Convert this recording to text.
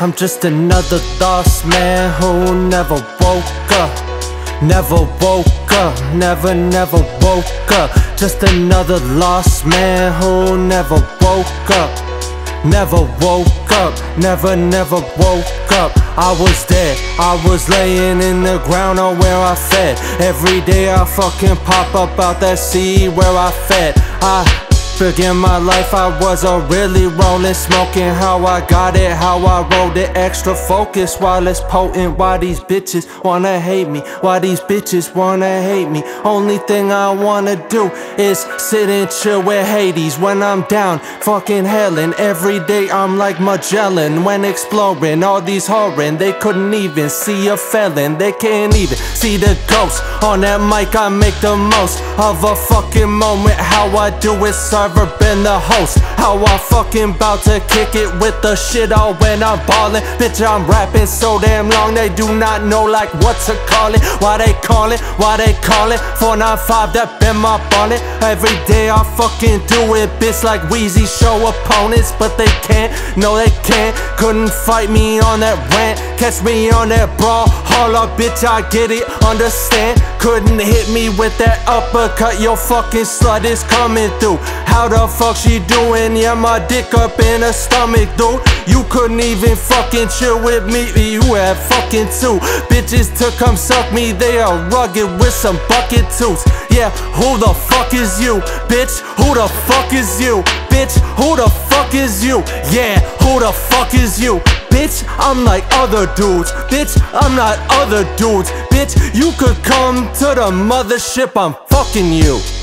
I'm just another lost man who never woke up. Never woke up, never, never woke up. Just another lost man who never woke up. Never woke up, never, never woke up. I was dead, I was laying in the ground on where I fed. Every day I fucking pop up out that seed where I fed. I Begin my life, I was a really rolling, smoking. How I got it, how I rolled it, extra focus while it's potent. Why these bitches wanna hate me? Why these bitches wanna hate me? Only thing I wanna do is sit and chill with Hades when I'm down, fucking hellin'. Every day I'm like Magellan when exploring all these horror. They couldn't even see a felon, they can't even see the ghost. On that mic, I make the most of a fucking moment. How I do it, so ever been the host. How I'm fucking bout to kick it with the shit all when I'm ballin' Bitch, I'm rapping so damn long they do not know like what to call it. Why they call it, why they call it? 495 that been my bonnet Every day I fucking do it, bitch like Weezy show opponents But they can't, no they can't. Couldn't fight me on that rant. Catch me on that brawl. Hold up, bitch, I get it, understand Couldn't hit me with that uppercut Your fucking slut is coming through how the fuck she doing? Yeah, my dick up in her stomach, dude. You couldn't even fucking chill with me. You had fucking two bitches to come suck me. They are rugged with some bucket toots. Yeah, who the fuck is you, bitch? Who the fuck is you, bitch? Who the fuck is you? Yeah, who the fuck is you? Bitch, I'm like other dudes. Bitch, I'm not other dudes. Bitch, you could come to the mothership. I'm fucking you.